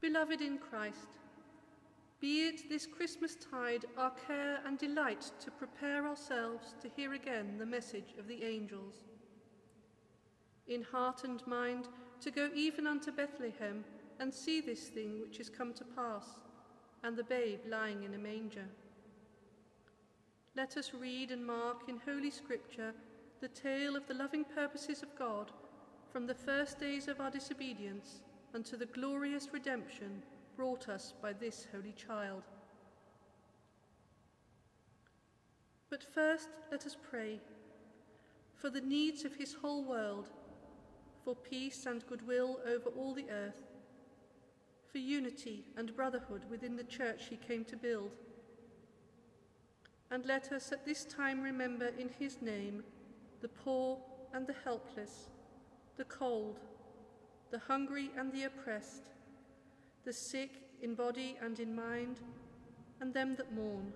Beloved in Christ, be it this Christmas tide our care and delight to prepare ourselves to hear again the message of the angels. In heart and mind, to go even unto Bethlehem and see this thing which is come to pass, and the babe lying in a manger. Let us read and mark in Holy Scripture the tale of the loving purposes of God from the first days of our disobedience unto the glorious redemption brought us by this Holy Child. But first, let us pray for the needs of his whole world, for peace and goodwill over all the earth, for unity and brotherhood within the church he came to build. And let us at this time remember in his name the poor and the helpless, the cold, the hungry and the oppressed, the sick in body and in mind, and them that mourn,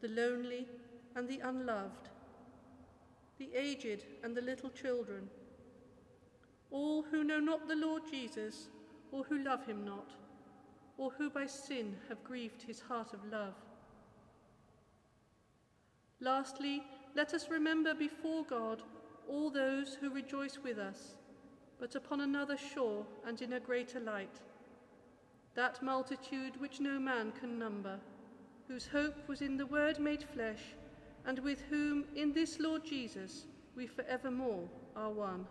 the lonely and the unloved, the aged and the little children, all who know not the Lord Jesus, or who love him not, or who by sin have grieved his heart of love. Lastly, let us remember before God all those who rejoice with us, but upon another shore and in a greater light, that multitude which no man can number, whose hope was in the Word made flesh, and with whom in this Lord Jesus we forevermore are one.